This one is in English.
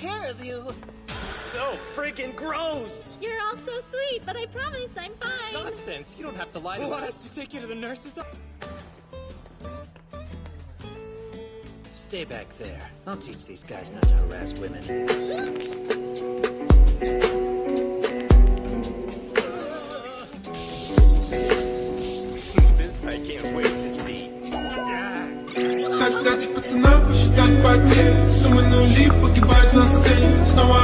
care of you. So freaking gross! You're all so sweet, but I promise I'm fine. Nonsense! You don't have to lie to You want us. us to take you to the nurse's? Stay back there. I'll teach these guys not to harass women. This I can't wait to see. Так дать пацана посчитать потери. Суммы нули погибать на сцене. Снова